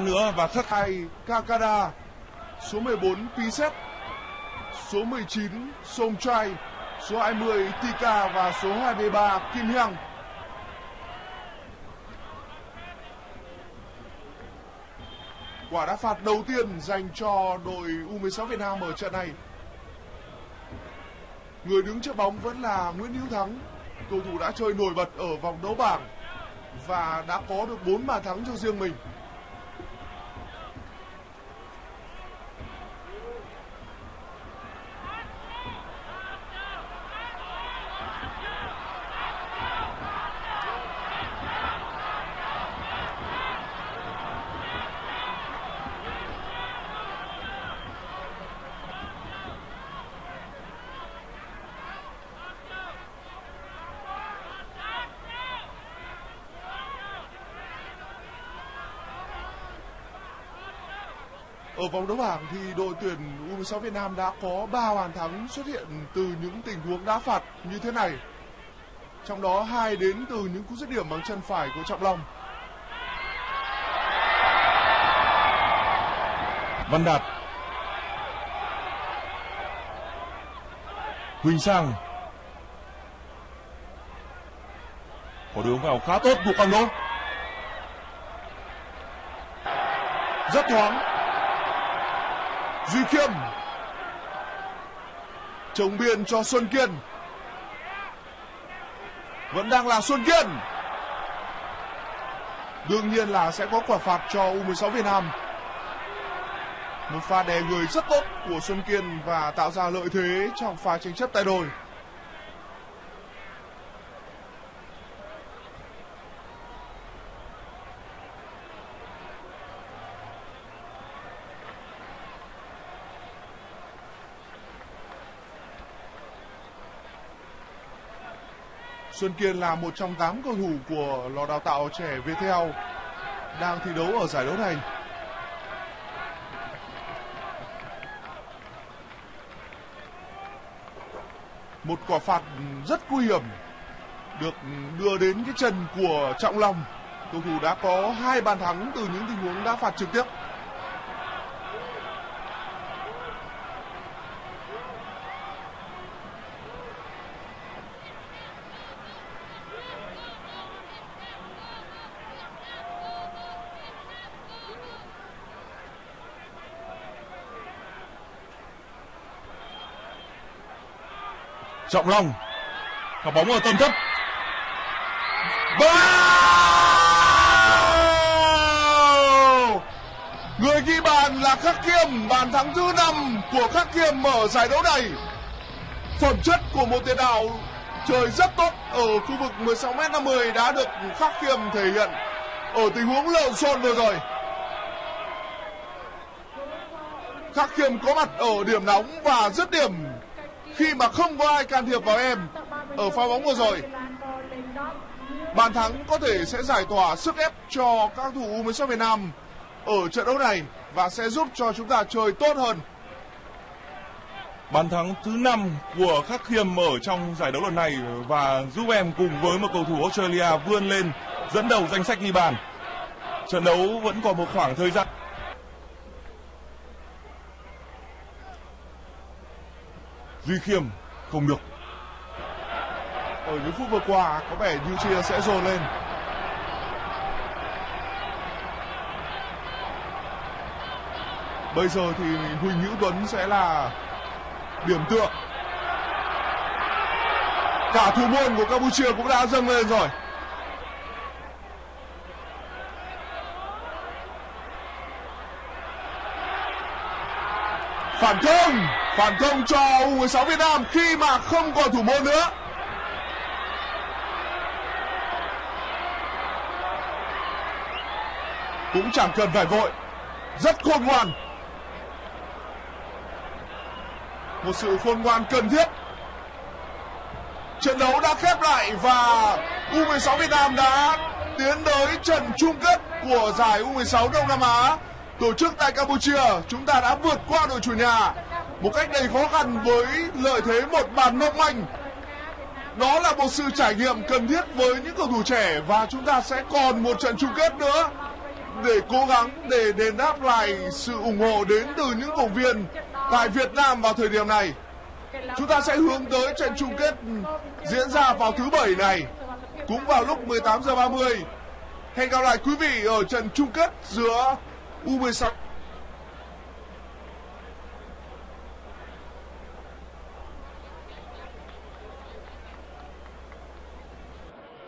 nữa và thất hai Kakada, số 14 Piset, số 19 Song Somchai, số 20 Tika và số 23 Kim Hyang. Quả đá phạt đầu tiên dành cho đội U16 Việt Nam ở trận này. Người đứng trước bóng vẫn là Nguyễn Hữu Thắng, cầu thủ đã chơi nổi bật ở vòng đấu bảng và đã có được 4 bàn thắng cho riêng mình. Ở vòng đấu bảng thì đội tuyển U16 Việt Nam đã có 3 bàn thắng xuất hiện từ những tình huống đá phạt như thế này. Trong đó, hai đến từ những cú dứt điểm bằng chân phải của Trọng Long. Văn Đạt Huỳnh Sang có đường vào khá tốt của Quang Đô Rất thoáng. Duy Khiêm. Chống biên cho Xuân Kiên. Vẫn đang là Xuân Kiên. Đương nhiên là sẽ có quả phạt cho U16 Việt Nam. Một pha đè người rất tốt của Xuân Kiên và tạo ra lợi thế trong pha tranh chấp tay đôi. Xuân Kiên là một trong 8 cầu thủ của lò đào tạo trẻ Viettel đang thi đấu ở giải đấu này. Một quả phạt rất nguy hiểm được đưa đến cái chân của Trọng Long. Cầu thủ đã có hai bàn thắng từ những tình huống đá phạt trực tiếp. Trọng Long quả bóng ở tầm thấp Wow! Người ghi bàn là Khắc Kiêm, bàn thắng thứ năm của Khắc Kiêm ở giải đấu này. Phẩm chất của một tiền đạo chơi rất tốt ở khu vực 16m50 đã được Khắc Kiêm thể hiện ở tình huống lộn xộn vừa rồi. Khắc Kiêm có mặt ở điểm nóng và dứt điểm khi mà không có ai can thiệp vào em ở pha bóng vừa rồi. Bàn thắng có thể sẽ giải tỏa sức ép cho các thủ U16 Việt Nam ở trận đấu này và sẽ giúp cho chúng ta chơi tốt hơn. bàn thắng thứ năm của Khắc Khiêm ở trong giải đấu lần này và giúp em cùng với một cầu thủ Australia vươn lên dẫn đầu danh sách ghi bàn. Trận đấu vẫn còn một khoảng thời gian Duy Khiêm không được. Ở những phút vừa qua, có vẻ như chia sẽ dồn lên. Bây giờ thì Huỳnh Hữu Tuấn sẽ là điểm tựa. Cả thủ môn của Campuchia cũng đã dâng lên rồi. Phản công, phản công cho U16 Việt Nam khi mà không còn thủ môn nữa. Cũng chẳng cần phải vội, rất khôn ngoan. Một sự khôn ngoan cần thiết. Trận đấu đã khép lại và U16 Việt Nam đã tiến tới trận chung kết của giải U16 Đông Nam Á tổ chức tại Campuchia. Chúng ta đã vượt qua đội chủ nhà một cách đầy khó khăn với lợi thế một bàn mong manh. Đó là một sự trải nghiệm cần thiết với những cầu thủ trẻ và chúng ta sẽ còn một trận chung kết nữa để cố gắng, để đền đáp lại sự ủng hộ đến từ những cổ viên tại Việt Nam vào thời điểm này. Chúng ta sẽ hướng tới trận chung kết diễn ra vào thứ bảy này cũng vào lúc 18 giờ 30. Hẹn gặp lại quý vị ở trận chung kết giữa o essa